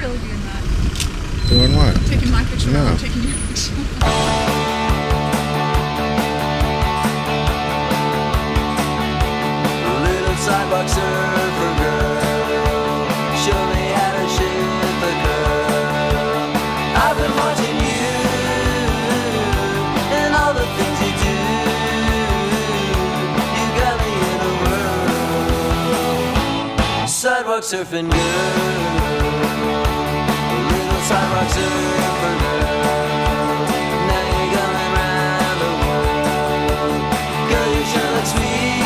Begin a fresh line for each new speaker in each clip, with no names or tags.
Doing what?
Taking my picture.
No.
No. Taking your picture.
Little sidewalk surfer girl, show me how to shoot the girl. I've been watching you and all the things you do. You got me in a whirl. Sidewalk surfing girl, Now you're the world. Girl, you sure look sweet.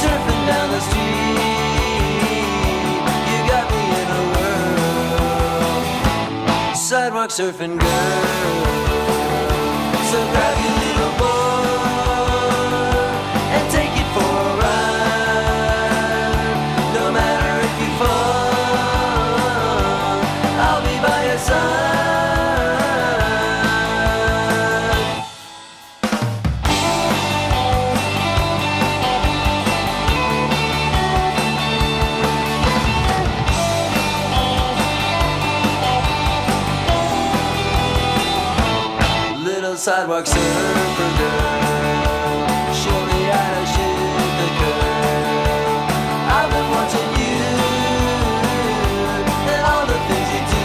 Surfing down the street. You got me in a whirl. Sidewalk surfing girl. So Little sidewalk surfer girl, show me how to shoot the. I've been watching you and all the things you do.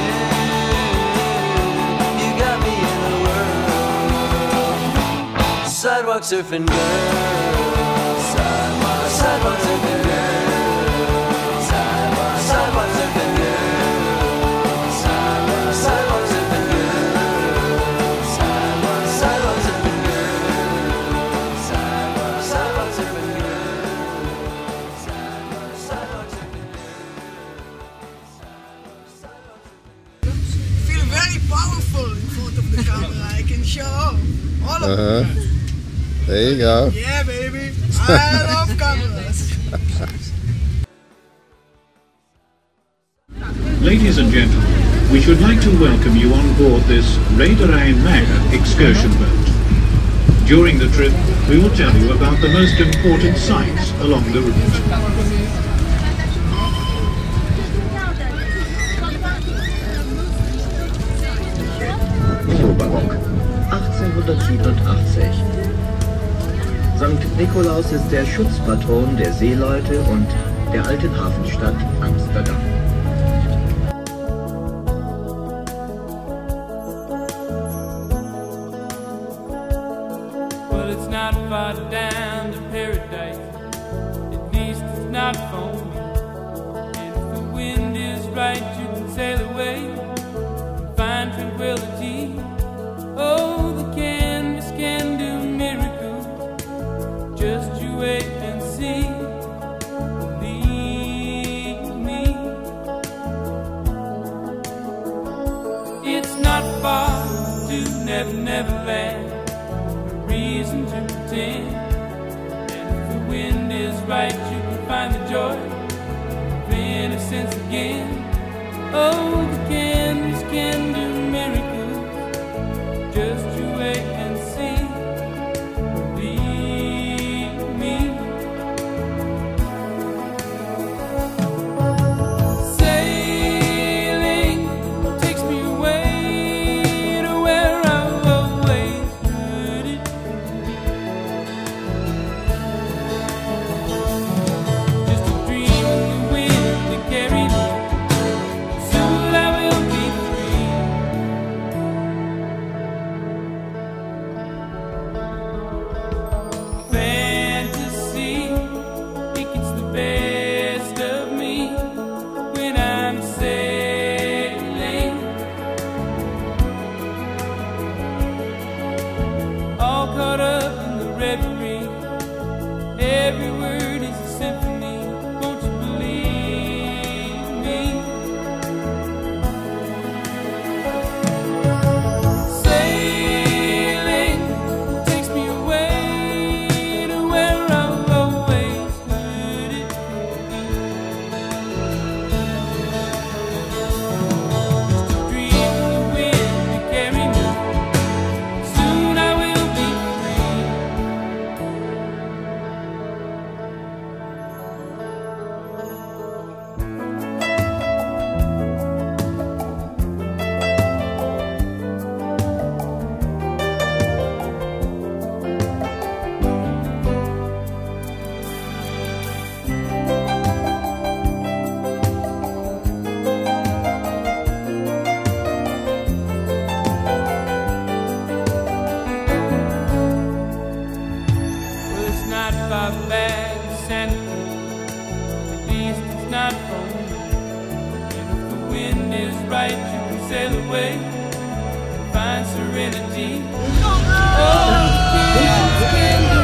You got me in a whirl. Sidewalk surfing girl, sidewalk, sidewalk surfing
Uh huh. There you go.
Yeah, baby. I love cameras.
Ladies and gentlemen, we should like to welcome you on board this Reederei Mega excursion boat. During the trip, we will tell you about the most important sites along the route.
1887. St. Nikolaus ist der Schutzpatron der Seeleute und der alten Hafenstadt Amsterdam.
Well, it's not far down to paradise. At least it's not for me. And wind is right, to Never Never Land reason to pretend. If the wind is right, you can find the joy of innocence again. Oh, the canvas can do away, find serenity. Oh, do